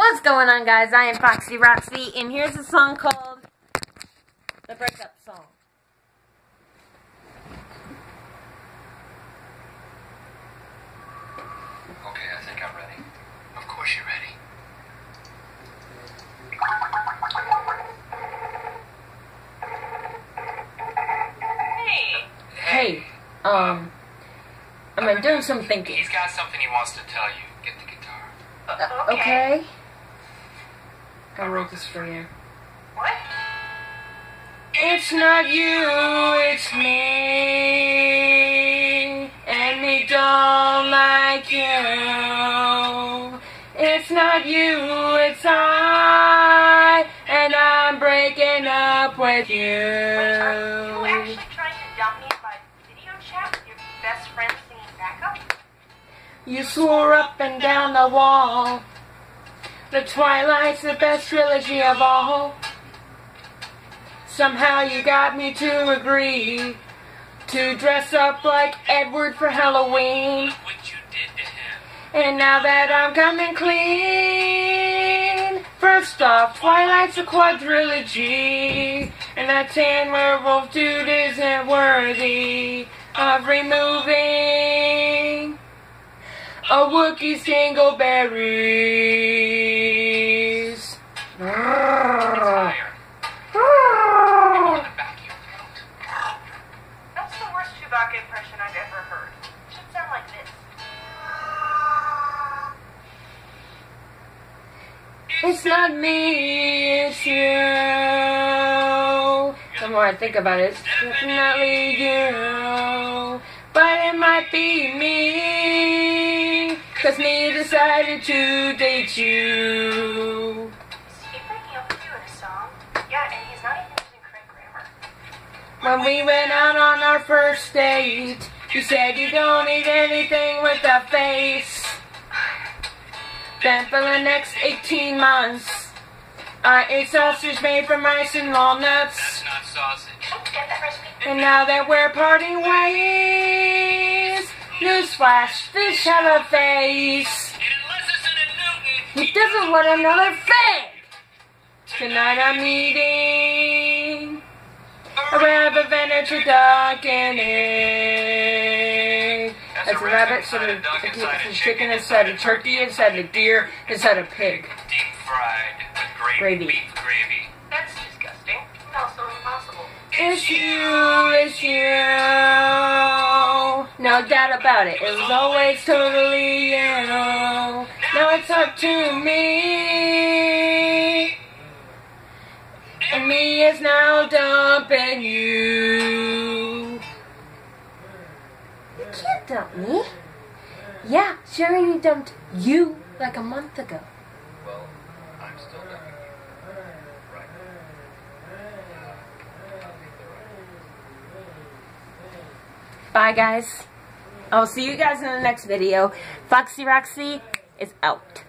What's going on, guys? I am Foxy Roxy, and here's a song called The Breakup Song. Okay, I think I'm ready. Of course you're ready. Hey, Hey, um, I'm doing some thinking. He's got something he wants to tell you. Get the guitar. uh, Uh, okay. okay? I wrote this for you. What? It's not you, it's me. And me don't like you. It's not you, it's I. And I'm breaking up with Wait, are you you. actually trying to dump me by video chat with your best friend singing backup? You swore up and down the wall. The Twilight's the best trilogy of all. Somehow you got me to agree to dress up like Edward for Halloween. What you did to him. And now that I'm coming clean, first off, Twilight's a quadrilogy, and that tan werewolf dude isn't worthy of removing a Wookiee's dingleberries. It's not me, it's you. The more I think about it, it's definitely you. But it might be me. Cause me decided to date you. Is he breaking up with you in a song? Yeah, and he's not even using correct grammar. When we went out on our first date, you said you don't need anything with a face. Then for the next 18 months, I ate sausage made from rice and walnuts. That's not sausage. Get that recipe. And now that we're parting ways, newsflash, fish have a face. And unless it's in a Newton, He doesn't want another fig. Tonight I'm eating a rabbit vinegar duck and egg. That's a rabbit, instead of a chicken, instead of turkey, instead of deer, instead of pig. deep fried with great Gravy. beef gravy. That's disgusting. And also impossible. It's you, it's you. No doubt about it, it was always totally you. Now it's up to me. And me is now dumping you. You can't me. Yeah, she already dumped you like a month ago. Well, I'm still dumping you. Right. Bye, guys. I'll see you guys in the next video. Foxy Roxy is out.